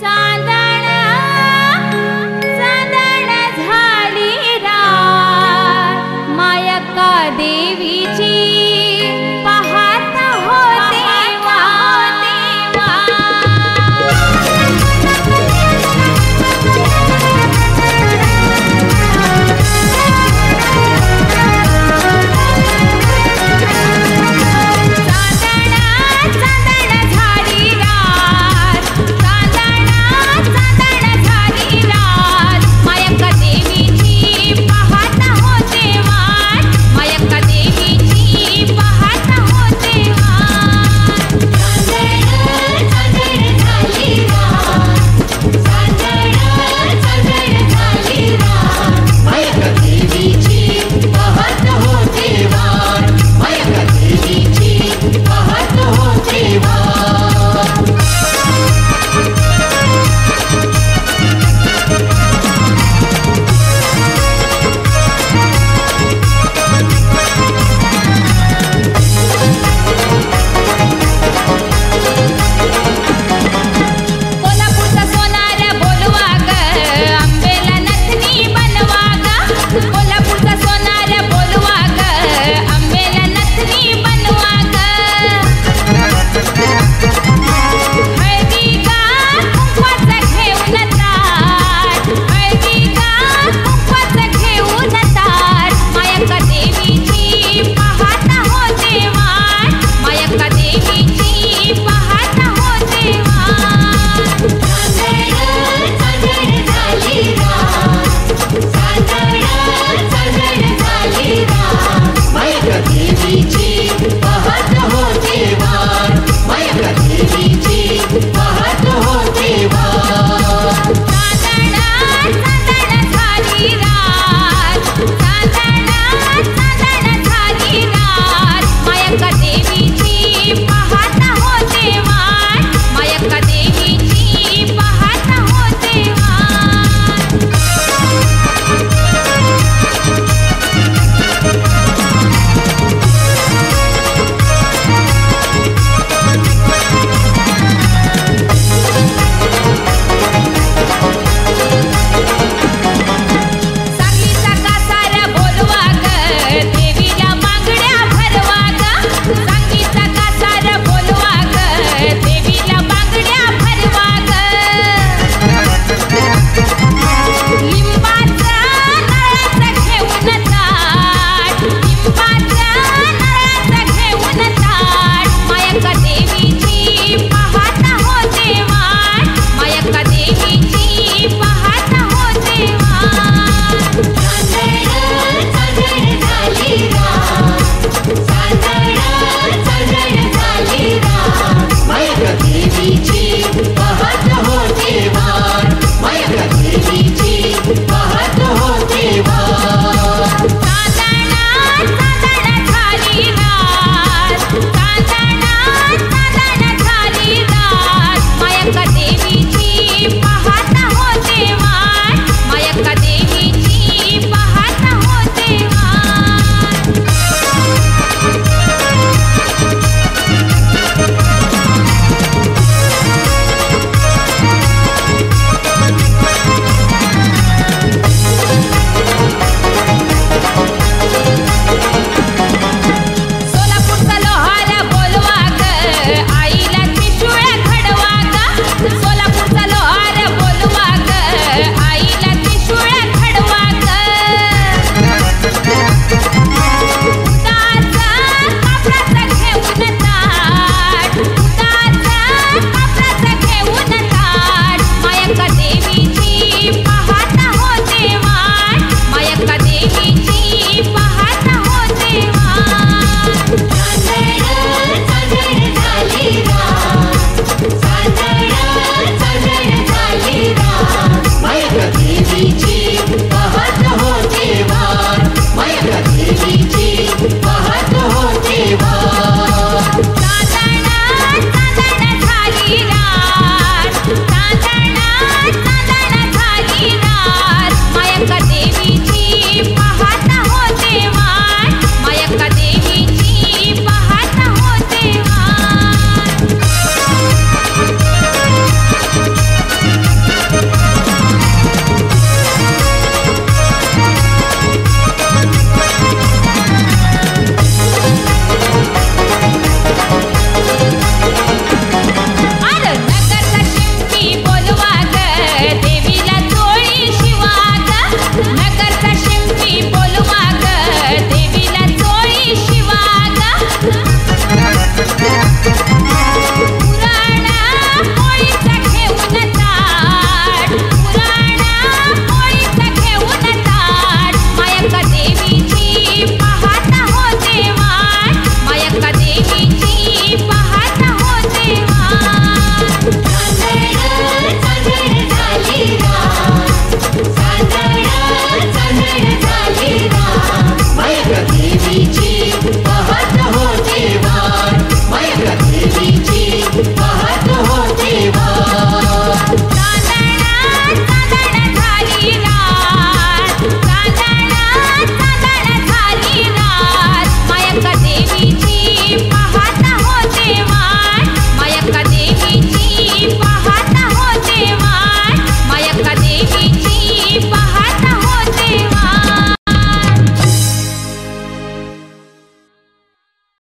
time the